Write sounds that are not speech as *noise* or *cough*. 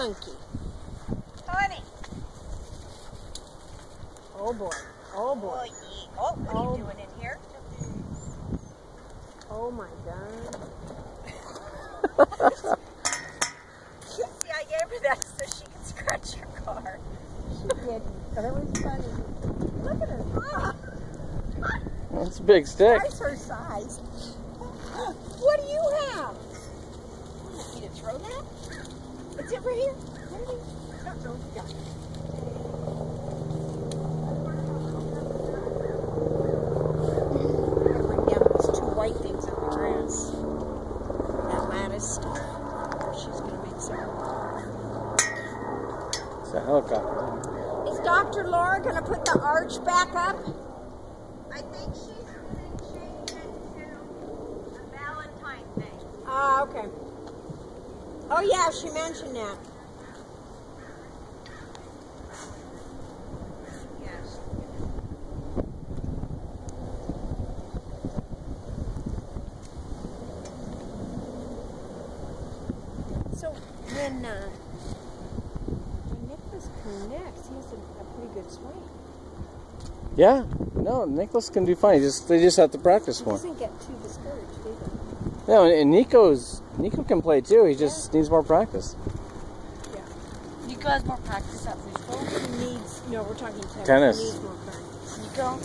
monkey. Honey. Oh boy. Oh boy. Oh, ye- oh, what are Oh. you doing in here? Oh my god. *laughs* See, I gave her that so she can scratch your car. She did. But it was funny. Look at her. Ah, *laughs* That's a big stick. twice her size. *gasps* What do you have? You to throw that? It's over here. What do you- Don't throw it. Yeah. Bring down those two white things on the grass. That lattice stuff. She's gonna make some. It's a helicopter. Is Dr. Laura gonna put the arch back up? I think she's going to change it to a Valentine thing. Ah, okay. Oh yeah, she mentioned that. So when uh, when Nicholas connects, he has a, a pretty good swing. Yeah. No, Nicholas can do fine. He just they just have to practice He more. doesn't get too discouraged either. No, and Nico's Nico can play too. He just needs more practice. Yeah. Nico has more practice at baseball. He needs no, we're talking tennis. Tennis. He needs more practice. Nico?